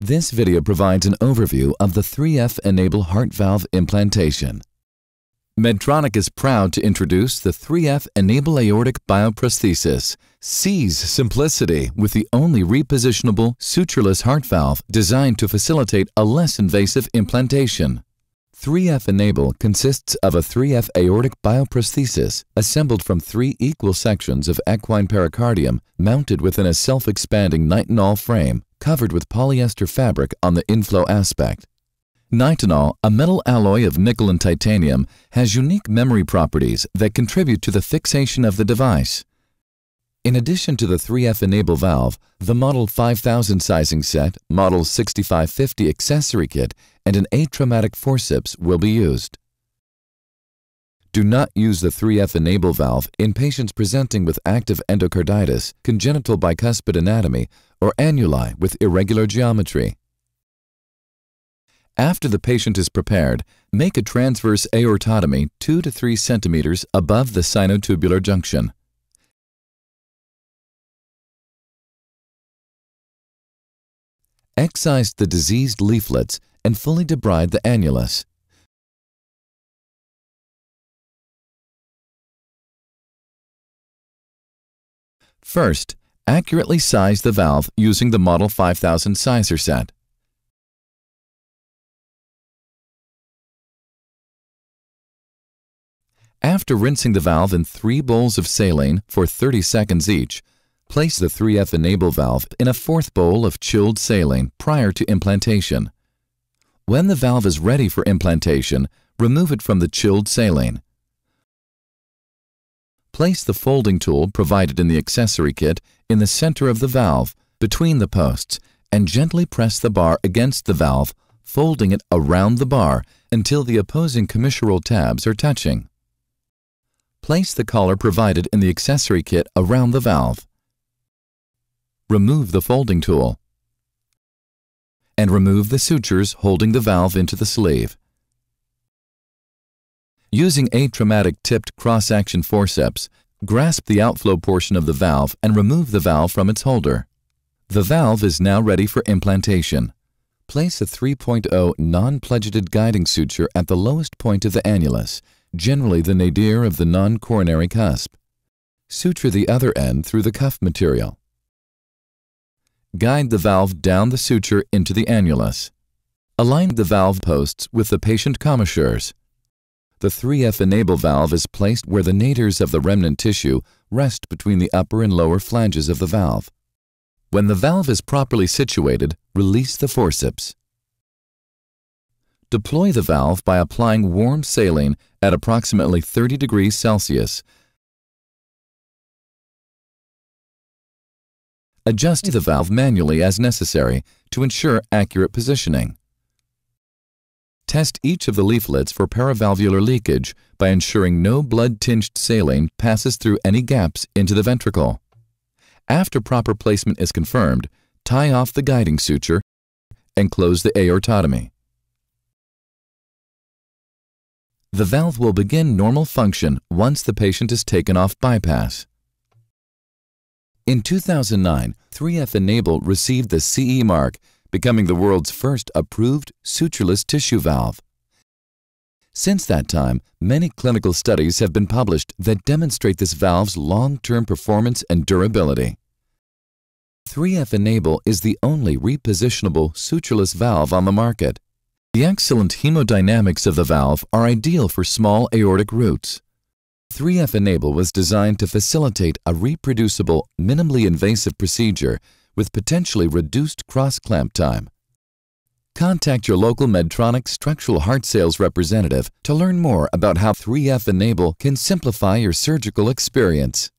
This video provides an overview of the 3F Enable heart valve implantation. Medtronic is proud to introduce the 3F Enable Aortic Bioprosthesis. Seize simplicity with the only repositionable sutureless heart valve designed to facilitate a less invasive implantation. 3F Enable consists of a 3F aortic bioprosthesis assembled from three equal sections of equine pericardium mounted within a self-expanding nitinol frame covered with polyester fabric on the inflow aspect. Nitinol, a metal alloy of nickel and titanium, has unique memory properties that contribute to the fixation of the device. In addition to the 3F Enable valve, the Model 5000 sizing set, Model 6550 accessory kit, and an atraumatic forceps will be used. Do not use the 3F Enable valve in patients presenting with active endocarditis, congenital bicuspid anatomy, or annuli with irregular geometry. After the patient is prepared, make a transverse aortotomy 2 to 3 centimeters above the sinotubular junction. Excise the diseased leaflets and fully debride the annulus. First, accurately size the valve using the Model 5000 sizer set. After rinsing the valve in three bowls of saline for 30 seconds each, place the 3F Enable valve in a fourth bowl of chilled saline prior to implantation. When the valve is ready for implantation, remove it from the chilled saline. Place the folding tool provided in the accessory kit in the center of the valve, between the posts, and gently press the bar against the valve, folding it around the bar until the opposing commissural tabs are touching. Place the collar provided in the accessory kit around the valve. Remove the folding tool and remove the sutures holding the valve into the sleeve. Using atraumatic tipped cross-action forceps, grasp the outflow portion of the valve and remove the valve from its holder. The valve is now ready for implantation. Place a 3.0 non-pledgeted guiding suture at the lowest point of the annulus, generally the nadir of the non-coronary cusp. Suture the other end through the cuff material. Guide the valve down the suture into the annulus. Align the valve posts with the patient commissures. The 3F enable valve is placed where the nadirs of the remnant tissue rest between the upper and lower flanges of the valve. When the valve is properly situated, release the forceps. Deploy the valve by applying warm saline at approximately 30 degrees Celsius. Adjust the valve manually as necessary to ensure accurate positioning. Test each of the leaflets for paravalvular leakage by ensuring no blood-tinged saline passes through any gaps into the ventricle. After proper placement is confirmed, tie off the guiding suture and close the aortotomy. The valve will begin normal function once the patient is taken off bypass. In 2009, 3F Enable received the CE mark becoming the world's first approved sutureless tissue valve. Since that time, many clinical studies have been published that demonstrate this valve's long-term performance and durability. 3F Enable is the only repositionable sutureless valve on the market. The excellent hemodynamics of the valve are ideal for small aortic roots. 3F Enable was designed to facilitate a reproducible, minimally invasive procedure with potentially reduced cross-clamp time. Contact your local Medtronic structural heart sales representative to learn more about how 3F Enable can simplify your surgical experience.